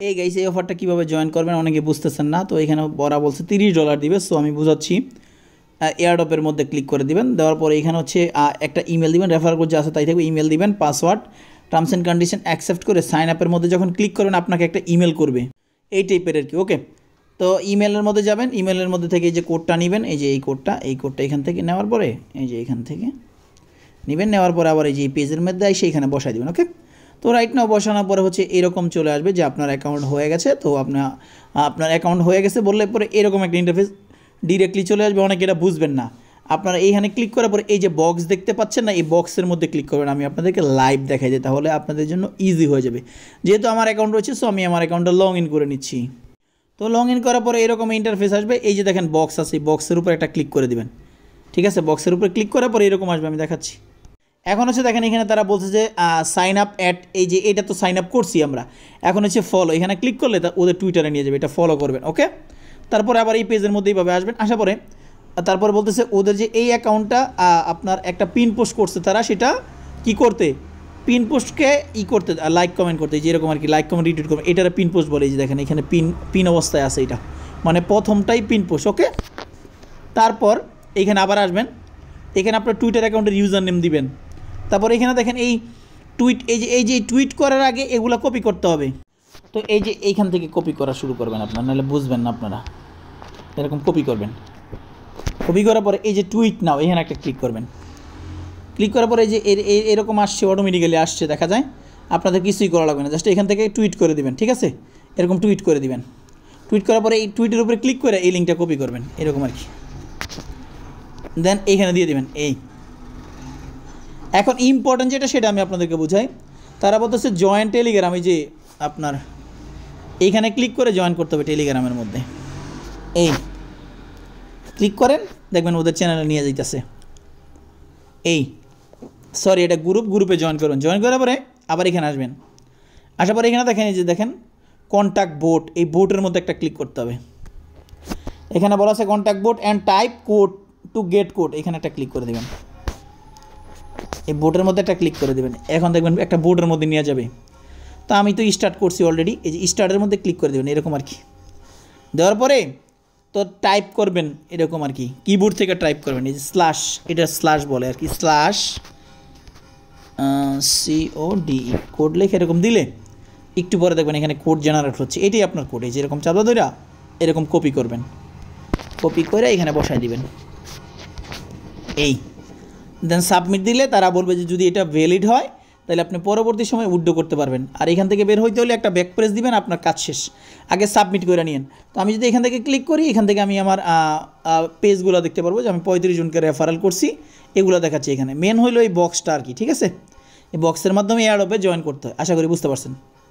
এই গাইস এই অফারটা কীভাবে জয়েন করবেন অনেকে বুঝতেছেন না, তো এখানে ওরা বলছে তিরিশ ডলার দিবে সো আমি বুঝাচ্ছি। এয়ারডপের মধ্যে ক্লিক করে দিবেন, দেওয়ার পরে এখানে হচ্ছে একটা ইমেল দিবেন রেফার কোড যা আছে তাই থাকবে ইমেল দিবেন password terms and condition accept করে সাইন আপের মধ্যে যখন ক্লিক করবেন, আপনাকে একটা ইমেল করবে। এই টাইপের আর কি ওকে তো ইমেলের মধ্যে যাবেন ইমেলের মধ্যে থেকে এই যে কোডটা নেবেন, এই যে এই কোডটা এই কোডটা এখান থেকে নেওয়ার পরে, এই যে এখান থেকে নেবেন, নেওয়ার পরে আবার এই যে পেজের মধ্যে এসে এখানে বসাই দেবেন ওকে তো রাইট নাও বসানোর পরে হচ্ছে এরকম চলে আসবে যে আপনার অ্যাকাউন্ট হয়ে গেছে, তো আপনার আপনার অ্যাকাউন্ট হয়ে গেছে বললে পরে এরকম একটা ইন্টারফেস ডিরেক্টলি চলে আসবে, অনেকে এটা বুঝবেন না। আপনারা এইখানে ক্লিক করার পরে এই যে বক্স দেখতে পাচ্ছেন না, এই বক্সের মধ্যে ক্লিক করবেন। আমি আপনাদেরকে লাইভ দেখাই দিই, তাহলে আপনাদের জন্য ইজি হয়ে যাবে। যেহেতু আমার অ্যাকাউন্ট রয়েছে সো আমি আমার অ্যাকাউন্টটা লগ ইন করে নিচ্ছি। তো লগ ইন করার পরে এরকম ইন্টারফেস আসবে, এই যে দেখেন বক্স আছে বক্সের উপর একটা ক্লিক করে দেবেন। ঠিক আছে? বক্সের উপরে ক্লিক করার পরে এরকম আসবে, আমি দেখাচ্ছি। এখন হচ্ছে দেখেন, এখানে তারা বলছে যে সাইন আপ অ্যাট এই যে এটা তো সাইন আপ করছি আমরা। এখন হচ্ছে ফলো এখানে ক্লিক করলে তা ওদের টুইটারে নিয়ে যাবে, এটা ফলো করবেন ওকে তারপরে আবার এই পেজের মধ্যে এইভাবে আসবেন আসার পরে তারপরে বলতেছে ওদের যে এই অ্যাকাউন্টটা আপনার একটা পিন পোস্ট করছে তারা, সেটা কি করতে? পিন পোস্টকে ই করতে লাইক কমেন্ট করতে যেরকম আর কি লাইক কমেন্ট রিটুইট করবেন এটার পিন পোস্ট বলে যে দেখেন, এখানে পিন পিন অবস্থায় আছে এটা। মানে প্রথমটাই পিন পোস্ট ওকে তারপর এখানে আবার আসবেন, এখানে আপনার টুইটার অ্যাকাউন্টের ইউজার নেম দিবেন। তারপর এখানে দেখেন এই টুইট এই যে এই যে টুইট করার আগে এগুলো কপি করতে হবে। তো এই যে এইখান থেকে কপি করা শুরু করবেন আপনার, নাহলে বুঝবেন না আপনারা। এরকম কপি করবেন। কপি করার পরে এই যে টুইট নাও এখানে একটা ক্লিক করবেন। ক্লিক করার পরে এই যে এর- এর- এরকম আসছে অটোমেটিক্যালি আসছে, দেখা যায়। আপনাদের কিছুই করা লাগবে না জাস্ট এখান থেকে টুইট করে দিবেন, ঠিক আছে? এরকম টুইট করে দিবেন। টুইট করার পরে এই টুইটের উপরে ক্লিক করে এই লিঙ্কটা কপি করবেন, এরকম আর কি। দেন এইখানে দিয়ে দিবেন, এই। এখন ইম্পর্টেন্ট যেটা সেটা আমি আপনাদেরকে বুঝাই। তারা বলতেছে জয়েন টেলিগ্রাম এই যে আপনার, এইখানে ক্লিক করে জয়েন করতে হবে টেলিগ্রামের মধ্যে। এই ক্লিক করেন, দেখবেন ওদের চ্যানেলে নিয়ে যাইতেছে। এই সরি এটা গ্রুপ গ্রুপে জয়েন করুন। জয়েন করার পরে আবার এখানে আসবেন। আসার পরে এখানে দেখেন, এই যে দেখেন কন্ট্যাক্ট বোট এই বোটের মধ্যে একটা ক্লিক করতে হবে। এখানে বলা আছে contact bot and type code to get code এখানে একটা ক্লিক করে দেবেন। এই বোর্ডের মধ্যে একটা ক্লিক করে দেবেন। এখন দেখবেন একটা বোর্ডের মধ্যে নিয়ে যাবে। তো আমি তো স্টার্ট করছি অলরেডি এই যে স্টার্টের মধ্যে ক্লিক করে দেবেন, এরকম আর কি। দেওয়ার পরে তো টাইপ করবেন এরকম আর কি। কিবোর্ড থেকে টাইপ করবেন, এই যে স্ল্যাশ এটা স্ল্যাশ বলে আর কি স্ল্যাশ সিও ডি কোড লিখে এরকম দিলে একটু পরে দেখবেন এখানে কোড জেনারেট হচ্ছে। এটাই আপনার কোড এই যে এরকম চাপা ধরা এরকম কপি করবেন। কপি করে এখানে বসায় দিবেন। এই। দেন সাবমিট দিলে তারা বলবে যে যদি এটা ভ্যালিড হয়, তাহলে আপনি পরবর্তী সময় উড্ডো করতে পারবেন। আর এখান থেকে বের হইতে হলে একটা ব্যাক প্রেস দিবেন, আপনার কাজ শেষ। আগে সাবমিট করে নিন তো আমি যদি এখান থেকে ক্লিক করি, এখান থেকে আমি আমার পেজগুলো দেখতে পারব যে আমি পঁয়ত্রিশ জনকে রেফারেল করছি। এগুলো দেখাচ্ছি এখানে। মেন হইল এই বক্সটা আর কি, ঠিক আছে? এই বক্সের মাধ্যমে হবে জয়েন করতে হয়। আশা করি বুঝতে পারছেন।